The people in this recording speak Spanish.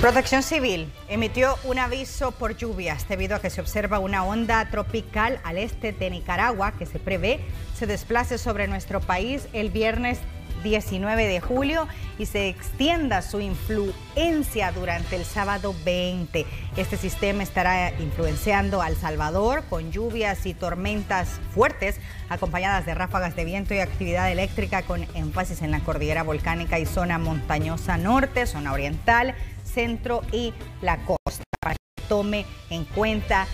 Protección Civil emitió un aviso por lluvias debido a que se observa una onda tropical al este de Nicaragua que se prevé se desplace sobre nuestro país el viernes 19 de julio y se extienda su influencia durante el sábado 20. Este sistema estará influenciando a El Salvador con lluvias y tormentas fuertes acompañadas de ráfagas de viento y actividad eléctrica con énfasis en la cordillera volcánica y zona montañosa norte, zona oriental, centro y la costa. Para que tome en cuenta